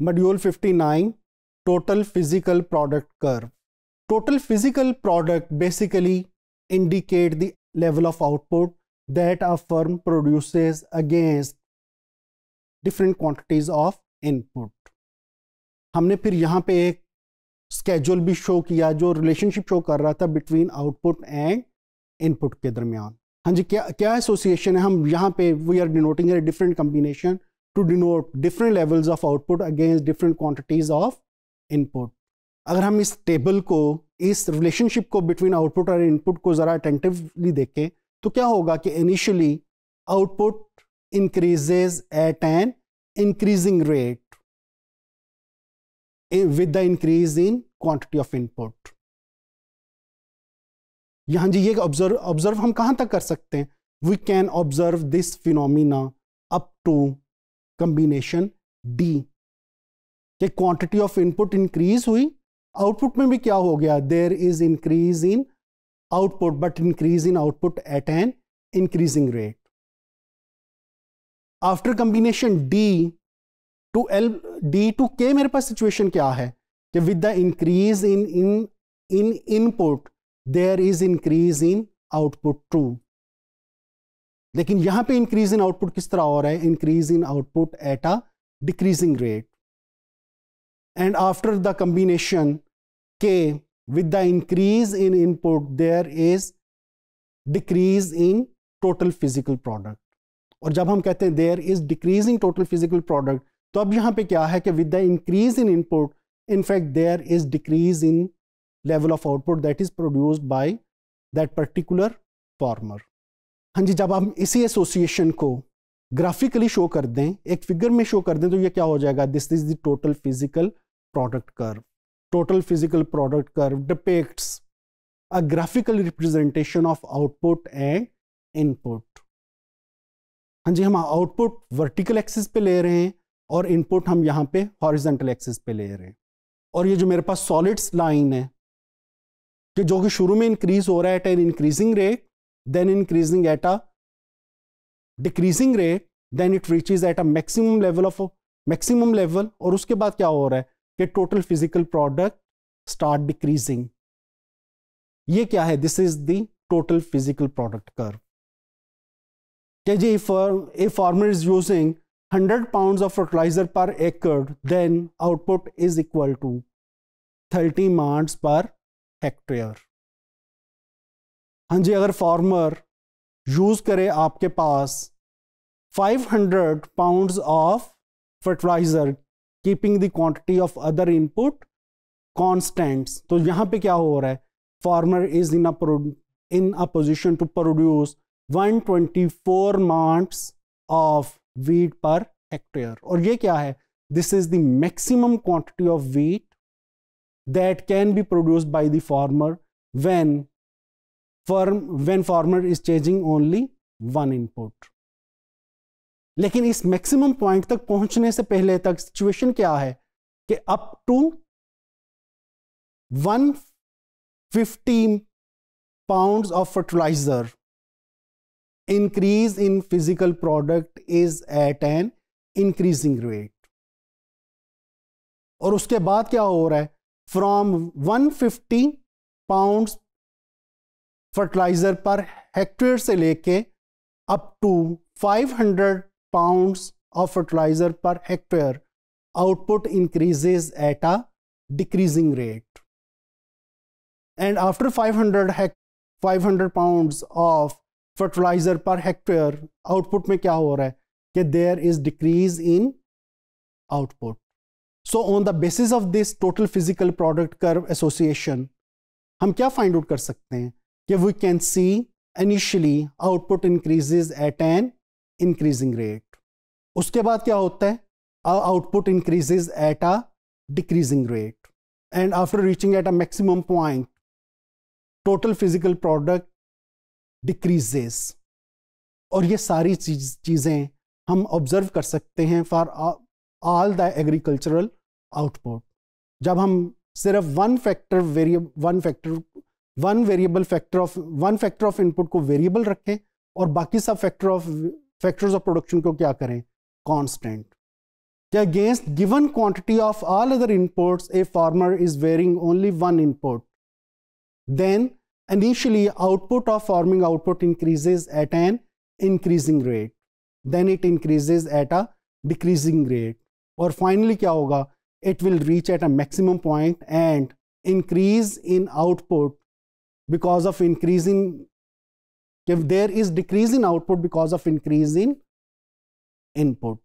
Module 59 total physical product कर total physical product basically indicate the level of output that a firm produces against different quantities of input हमने फिर यहाँ पे एक schedule भी show किया जो रिलेशनशिप शो कर रहा था बिटवीन आउटपुट एंड इनपुट के दरमियान। हाँ जी, क्या क्या एसोसिएशन है? हम यहाँ पे we are denoting different combination to denote different levels of output against different quantities of input अगर हम इस टेबल को, इस रिलेशनशिप को बिटवीन आउटपुट और इनपुट को ज़रा अटेंटिवली देखें तो क्या होगा कि initially output increases at an increasing rate with the increase in quantity of input. यहाँ जी, ये ऑब्ज़र्व हम कहाँ तक कर सकते हैं? We can observe this phenomena up to combination D कि क्वांटिटी ऑफ़ इनपुट इंक्रीज हुई आउटपुट में भी क्या हो गया? There is increase in output but increase in output at an increasing rate after combination D to L D to K मेरे पास situation क्या है? कि with the increase in in in input there is increase in output too लेकिन यहाँ पे increase in output किस तरह हो रहा है? Increase in output at a decreasing rate and after the combination K with the increase in input there is decrease in total physical product और जब हम कहते हैं there is decrease in total physical product तो अब यहाँ पे क्या है कि with the increase in input in fact there is decrease in level of output that is produced by that particular farmer हाँ जी, जब हम इसी एसोसिएशन को ग्राफिकली शो कर दें, एक फिगर में शो कर दें तो ये क्या हो जाएगा? This is the total physical product curve total physical product curve depicts a graphical representation of output and input हाँ जी, हम आउटपुट वर्टिकल एक्सिस पे ले रहे हैं और इनपुट हम यहाँ पे हॉरिजेंटल एक्सिस पे ले रहे हैं। और ये जो मेरे पास सॉलिड्स लाइन है, कि जो कि शुरू में इंक्रीज हो रहा है at an increasing rate then increasing at a decreasing rate then it reaches at a maximum level of maximum level और उसके बाद क्या हो रहा है कि total physical product start decreasing ये क्या है? This is the total physical product curve कि जी a farmer is using 100 pounds of fertilizer per acre, then output is equal to 30 marts per hectare हाँ जी, अगर फार्मर यूज़ करे आपके पास 500 pounds of fertiliser keeping the quantity of other input constants तो यहाँ पे क्या हो रहा है? Farmer is in in a position to produce 124 marts of wheat per hectare और ये क्या है? This is the maximum quantity of wheat that can be produced by the farmer when firm when farmer is changing only one input लेकिन इस maximum point तक पहुँचने से पहले तक सिचुएशन क्या है? कि up to 150 pounds of fertiliser increase in physical product is at an increasing rate. और उसके बाद क्या हो रहा है? From 150 pounds fertiliser per hectare से लेके up to 500 pounds of fertiliser per hectare output increases at a decreasing rate and after 500 500 pounds of fertiliser per hectare output में क्या हो रहा है? कि there is decrease in output so on the basis of this total physical product curve association हम क्या find out कर सकते हैं? कि we can see initially output increases at an increasing rate उसके बाद क्या होता है? Output increases at a decreasing rate and after reaching at a maximum point total physical product decreases और ये सारी चीज़, चीज़ें हम ऑब्ज़र्व कर सकते हैं for all the agricultural output जब हम सिर्फ़ one factor variable one factor one variable factor of, one factor of input को वेरिएबल रखें और बाकी सब factor of, factors of production को क्या करें? Constant. Against given quantity of all other input a farmer is varying only one input then initially output of farming output increases at an increasing rate then it increases at a decreasing rate और finally क्या होगा? It will reach at a maximum point and increase in output because of increasing if there is decrease in output because of increase in input